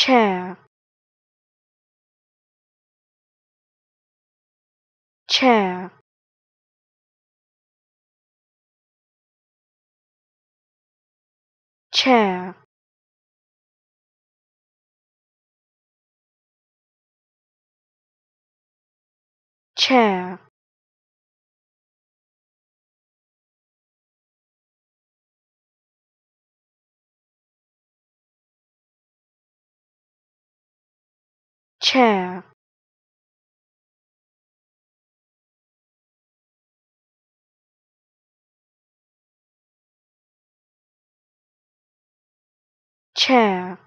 chair. Chair. Chair. Chair chair. Chair